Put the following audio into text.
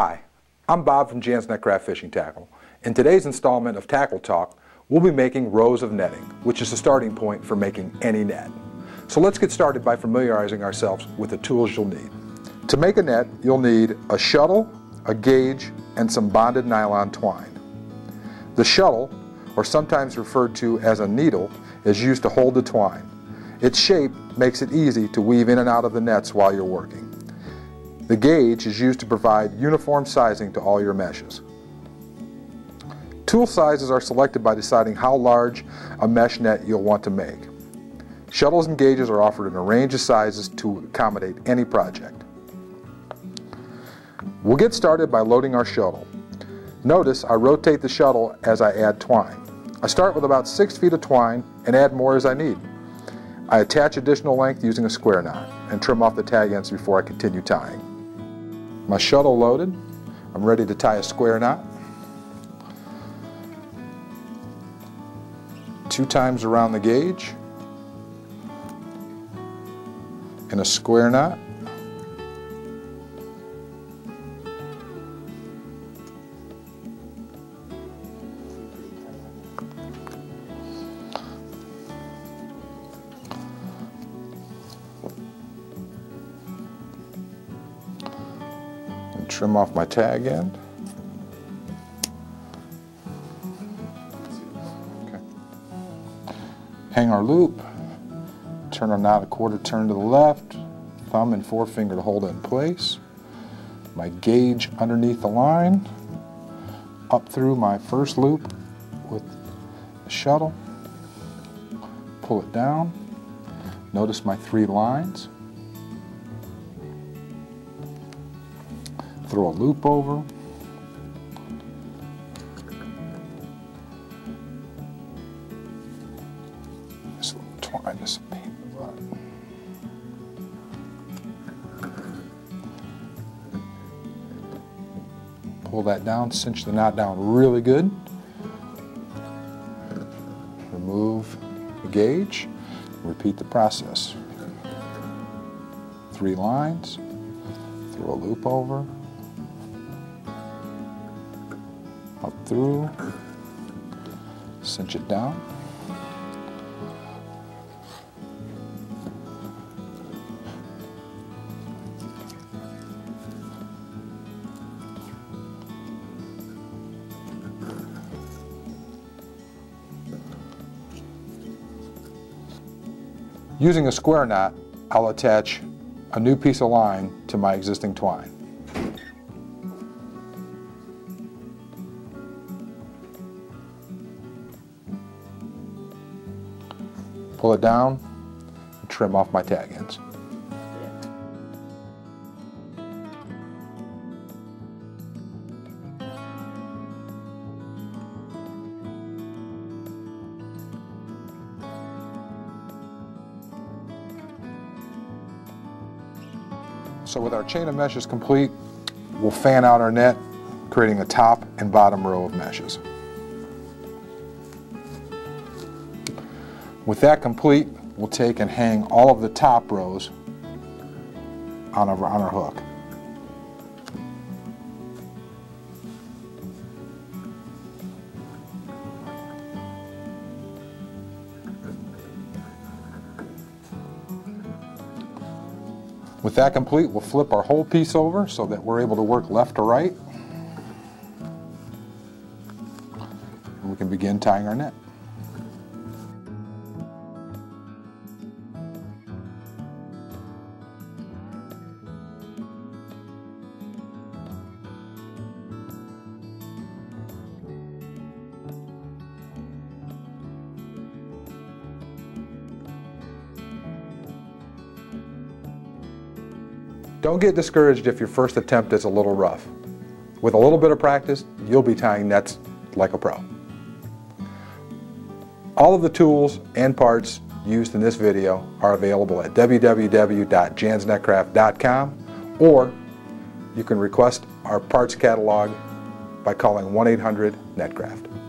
Hi, I'm Bob from Jann's Netcraft Fishing Tackle. In today's installment of Tackle Talk, we'll be making rows of netting, which is the starting point for making any net. So let's get started by familiarizing ourselves with the tools you'll need. To make a net, you'll need a shuttle, a gauge, and some bonded nylon twine. The shuttle, or sometimes referred to as a needle, is used to hold the twine. Its shape makes it easy to weave in and out of the nets while you're working. The gauge is used to provide uniform sizing to all your meshes. Tool sizes are selected by deciding how large a mesh net you'll want to make. Shuttles and gauges are offered in a range of sizes to accommodate any project. We'll get started by loading our shuttle. Notice I rotate the shuttle as I add twine. I start with about 6 feet of twine and add more as I need. I attach additional length using a square knot and trim off the tag ends before I continue tying. My shuttle loaded. I'm ready to tie a square knot. Two times around the gauge. And a square knot. Trim off my tag end. Okay. Hang our loop, turn our knot a quarter turn to the left, thumb and forefinger to hold it in place. My gauge underneath the line, up through my first loop with the shuttle, pull it down. Notice my three lines. Throw a loop over. This little twine is a pain in the butt. Pull that down, cinch the knot down really good. Remove the gauge, repeat the process. Three lines, throw a loop over, through, cinch it down. Using a square knot, I'll attach a new piece of line to my existing twine. Pull it down, and trim off my tag ends. So with our chain of meshes complete, we'll fan out our net, creating a top and bottom row of meshes. With that complete, we'll take and hang all of the top rows on our, on our hook. With that complete, we'll flip our whole piece over so that we're able to work left to right. And we can begin tying our net. Don't get discouraged if your first attempt is a little rough. With a little bit of practice, you'll be tying nets like a pro. All of the tools and parts used in this video are available at www.jannsnetcraft.com or you can request our parts catalog by calling 1-800-NETCRAFT.